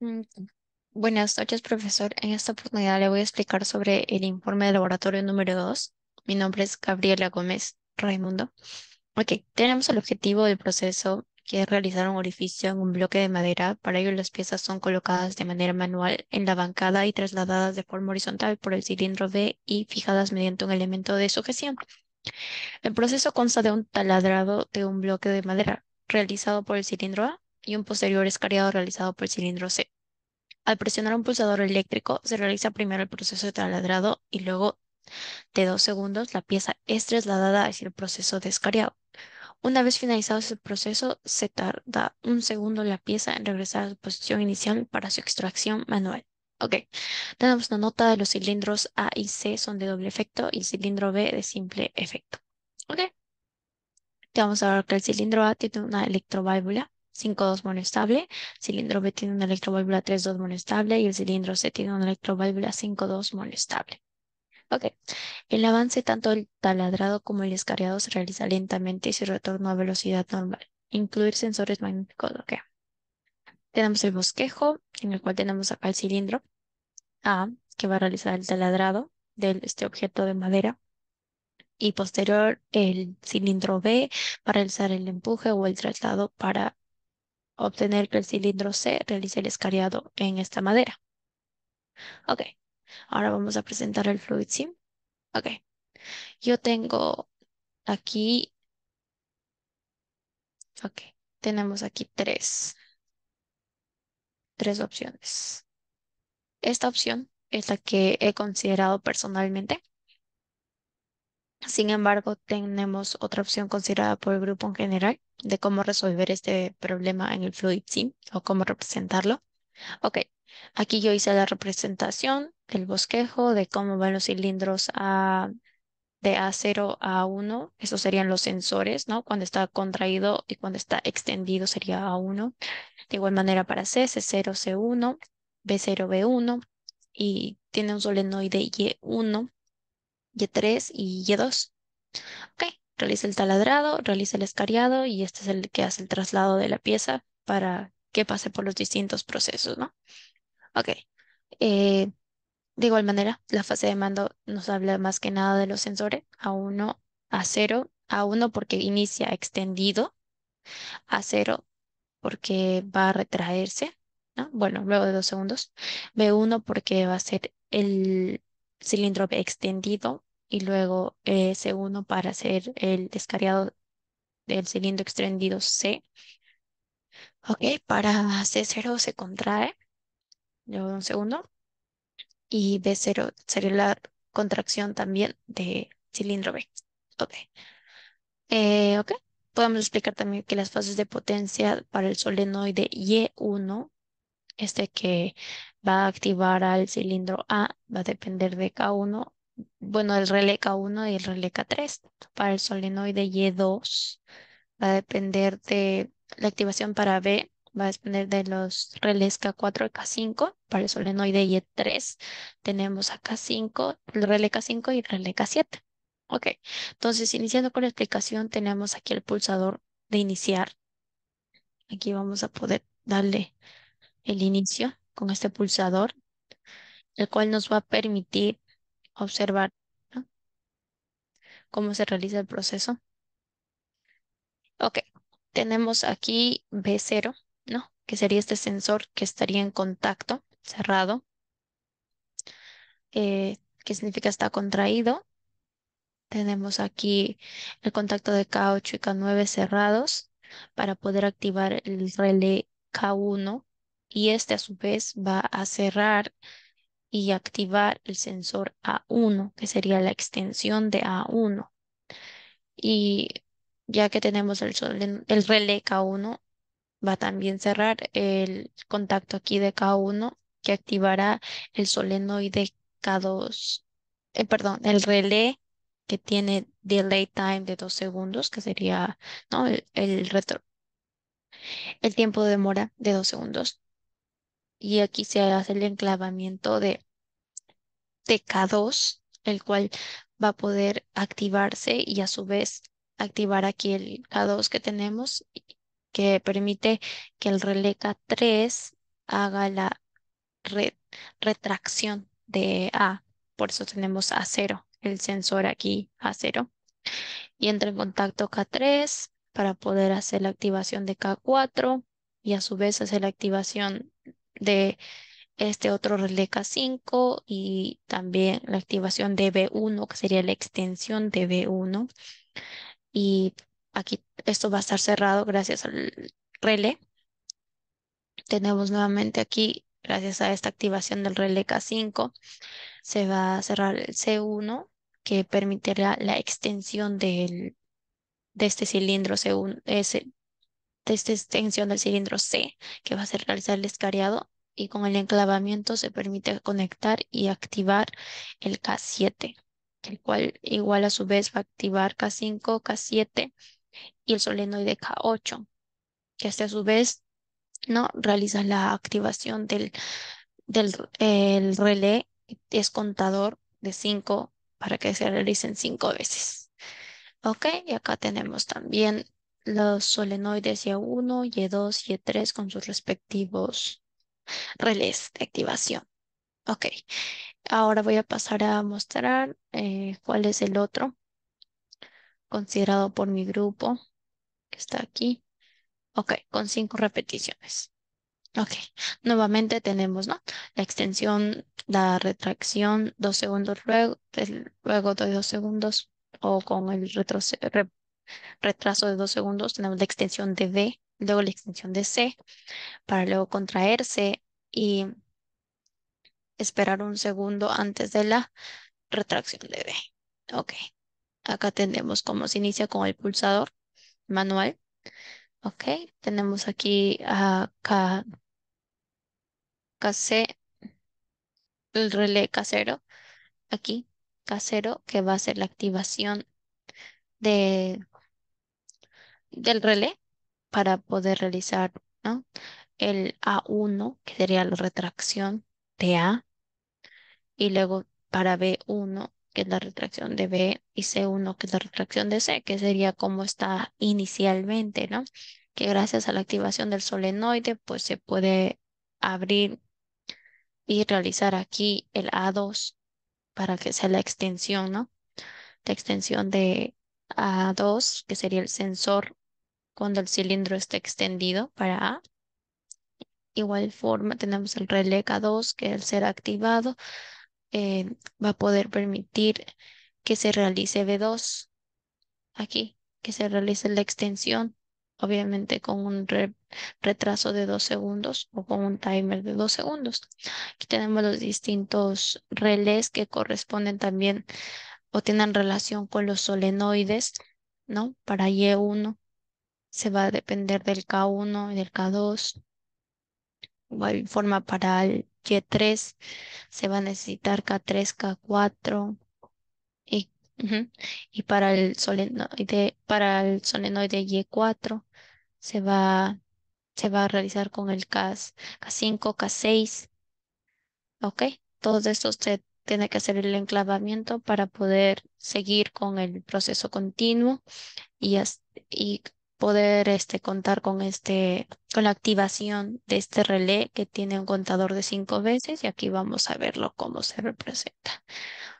Mm, Buenas noches, profesor. En esta oportunidad le voy a explicar sobre el informe de laboratorio número 2. Mi nombre es Gabriela Gómez Raimundo. Ok, tenemos el objetivo del proceso que es realizar un orificio en un bloque de madera. Para ello, las piezas son colocadas de manera manual en la bancada y trasladadas de forma horizontal por el cilindro B y fijadas mediante un elemento de sujeción. El proceso consta de un taladrado de un bloque de madera realizado por el cilindro A y un posterior escariado realizado por el cilindro C. Al presionar un pulsador eléctrico, se realiza primero el proceso de taladrado y luego de dos segundos la pieza es trasladada hacia el proceso de escariado. Una vez finalizado ese proceso, se tarda un segundo la pieza en regresar a su posición inicial para su extracción manual. Ok, tenemos una nota de los cilindros A y C son de doble efecto y el cilindro B de simple efecto. Ok, te vamos a ver que el cilindro A tiene una electroválvula 5-2 monostable, cilindro B tiene una electroválvula 3-2 monostable y el cilindro C tiene una electroválvula 5-2 monostable. Ok, el avance tanto el taladrado como el escariado se realiza lentamente y se retorna a velocidad normal. Incluir sensores magnéticos, ok. Tenemos el bosquejo, en el cual tenemos acá el cilindro A, que va a realizar el taladrado de este objeto de madera y posterior el cilindro B para realizar el empuje o el traslado para obtener que el cilindro C realice el escariado en esta madera. Ok, ahora vamos a presentar el Fluid Sim. Ok, yo tengo aquí, ok, tenemos aquí tres, tres opciones. Esta opción es la que he considerado personalmente. Sin embargo, tenemos otra opción considerada por el grupo en general de cómo resolver este problema en el Fluid Sim o cómo representarlo. Ok, aquí yo hice la representación del bosquejo, de cómo van los cilindros a, de A0 a A1. Esos serían los sensores, ¿no? Cuando está contraído y cuando está extendido sería A1. De igual manera para C, C0, C1, B0, B1 y tiene un solenoide Y1, Y3 y Y2. Ok, realiza el taladrado, realiza el escariado y este es el que hace el traslado de la pieza para que pase por los distintos procesos, ¿no? Ok. Eh, de igual manera, la fase de mando nos habla más que nada de los sensores A1, A0, A1 porque inicia extendido, A0 porque va a retraerse, ¿no? Bueno, luego de dos segundos. B1 porque va a ser el cilindro extendido y luego eh, C1 para hacer el descarriado del cilindro extendido C. Ok, para C0 se contrae, luego un segundo y B0 sería la contracción también de cilindro B. Ok. Eh, ok. Podemos explicar también que las fases de potencia para el solenoide Y1, este que va a activar al cilindro A, va a depender de K1, bueno, el relé K1 y el relé K3. Para el solenoide Y2, va a depender de la activación para B, va a depender de los relés K4 y K5. Para el solenoide Y3 tenemos a K5, el relé K5 y el relé K7. Ok, entonces iniciando con la explicación tenemos aquí el pulsador de iniciar. Aquí vamos a poder darle el inicio con este pulsador, el cual nos va a permitir observar cómo se realiza el proceso. Ok, tenemos aquí B0, ¿no? Que sería este sensor que estaría en contacto cerrado, eh, que significa está contraído. Tenemos aquí el contacto de K8 y K9 cerrados para poder activar el relé K1 y este a su vez va a cerrar y activar el sensor A1, que sería la extensión de A1. Y ya que tenemos el, el relé K1, va a también cerrar el contacto aquí de K1 que activará el solenoide K2, eh, perdón, el relé que tiene delay time de dos segundos, que sería ¿no? el, el, el tiempo de demora de dos segundos. Y aquí se hace el enclavamiento de, de K2, el cual va a poder activarse y a su vez activar aquí el K2 que tenemos, que permite que el relé K3 haga la retracción de A. Por eso tenemos A0, el sensor aquí A0. Y entra en contacto K3 para poder hacer la activación de K4 y a su vez hacer la activación de este otro relé K5 y también la activación de B1, que sería la extensión de B1. Y aquí esto va a estar cerrado gracias al relé. Tenemos nuevamente aquí, gracias a esta activación del relé K5, se va a cerrar el C1 que permitirá la extensión de este cilindro C1, ese, de esta extensión del cilindro C, que va a ser realizar el escariado y con el enclavamiento se permite conectar y activar el K7, el cual igual a su vez va a activar K5, K7 y el solenoide K8, que este a su vez no realiza la activación del, del el relé es contador de 5 para que se realicen 5 veces. Ok, y acá tenemos también los solenoides Y1, Y2 y Y3 con sus respectivos relés de activación. Ok, ahora voy a pasar a mostrar eh, cuál es el otro considerado por mi grupo que está aquí. Ok, con cinco repeticiones. Ok, nuevamente tenemos ¿no? la extensión, la retracción, dos segundos luego, luego de dos segundos o con el retraso de dos segundos tenemos la extensión de B, luego la extensión de C para luego contraerse y esperar un segundo antes de la retracción de B. Ok, acá tenemos cómo se inicia con el pulsador manual. Ok, tenemos aquí acá KC, el relé casero, aquí casero, que va a ser la activación de, del relé para poder realizar ¿no? el A1, que sería la retracción de A, y luego para B1, que es la retracción de B, y C1, que es la retracción de C, que sería como está inicialmente, ¿no? Que gracias a la activación del solenoide, pues se puede abrir y realizar aquí el A2 para que sea la extensión, ¿no? La extensión de A2, que sería el sensor cuando el cilindro esté extendido para A. Igual forma tenemos el relé A2 que al ser activado eh, va a poder permitir que se realice B2 aquí, que se realice la extensión, obviamente con un retraso de dos segundos o con un timer de dos segundos. Aquí tenemos los distintos relés que corresponden también o tienen relación con los solenoides, ¿no? Para Y1 se va a depender del K1 y del K2. Igual forma para el Y3 se va a necesitar K3, K4 y, para el solenoide, para el solenoide Y4 se va, a realizar con el K, K5, K6. ¿Ok? Todos estos se tiene que hacer el enclavamiento para poder seguir con el proceso continuo y poder este, contar con, este, con la activación de este relé que tiene un contador de cinco veces y aquí vamos a verlo cómo se representa.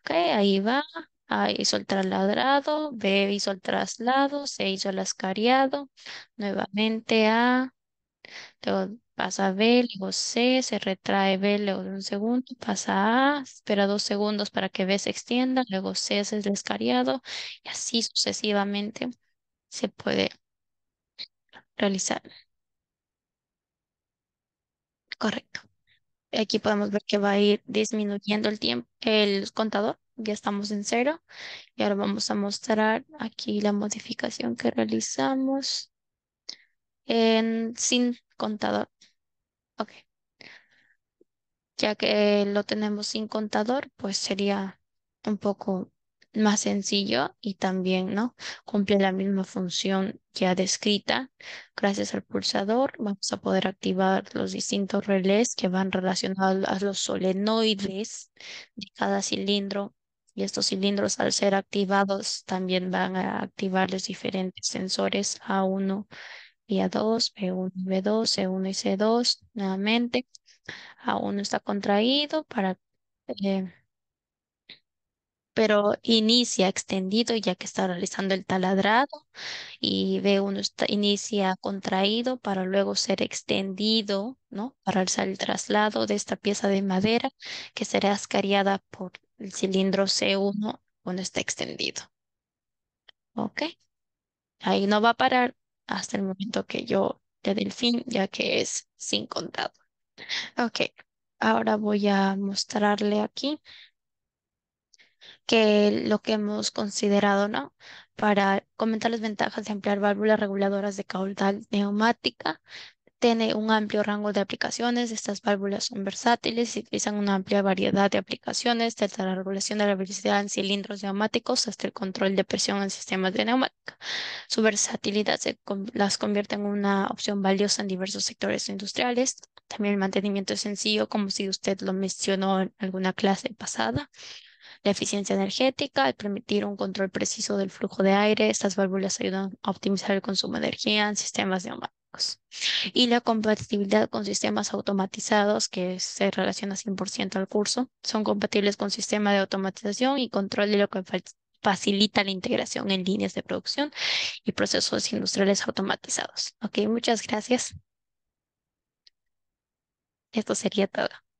Ok, ahí va. A hizo el trasladrado, B hizo el traslado, C hizo el ascariado, nuevamente A, luego pasa B, luego C, se retrae B, luego de un segundo, pasa A, espera dos segundos para que B se extienda, luego C es el escariado y así sucesivamente se puede realizar. Correcto. Aquí podemos ver que va a ir disminuyendo el tiempo, el contador. Ya estamos en cero. Y ahora vamos a mostrar aquí la modificación que realizamos en sin contador. Ok. Ya que lo tenemos sin contador, pues sería un poco más sencillo y también, ¿no? Cumple la misma función ya descrita. Gracias al pulsador vamos a poder activar los distintos relés que van relacionados a los solenoides de cada cilindro. Y estos cilindros al ser activados también van a activar los diferentes sensores A1 vía 2, B1 y B2, C1 y C2, nuevamente. A1 está contraído para... eh, pero inicia extendido ya que está realizando el taladrado y B1 está, inicia contraído para luego ser extendido, ¿no? Para realizar el traslado de esta pieza de madera que será escariada por el cilindro C1 cuando está extendido. ¿Ok? Ahí no va a parar hasta el momento que yo le dé el fin, ya que es sin contado. Ok, ahora voy a mostrarle aquí que lo que hemos considerado, ¿no? Para comentar las ventajas de emplear válvulas reguladoras de caudal neumática. Tiene un amplio rango de aplicaciones. Estas válvulas son versátiles y utilizan una amplia variedad de aplicaciones, desde la regulación de la velocidad en cilindros neumáticos hasta el control de presión en sistemas de neumática. Su versatilidad las convierte en una opción valiosa en diversos sectores industriales. También el mantenimiento es sencillo, como si usted lo mencionó en alguna clase pasada. La eficiencia energética, al permitir un control preciso del flujo de aire, estas válvulas ayudan a optimizar el consumo de energía en sistemas neumáticos. Y la compatibilidad con sistemas automatizados, que se relaciona 100% al curso, son compatibles con sistemas de automatización y control de lo que facilita la integración en líneas de producción y procesos industriales automatizados. Ok, muchas gracias. Esto sería todo.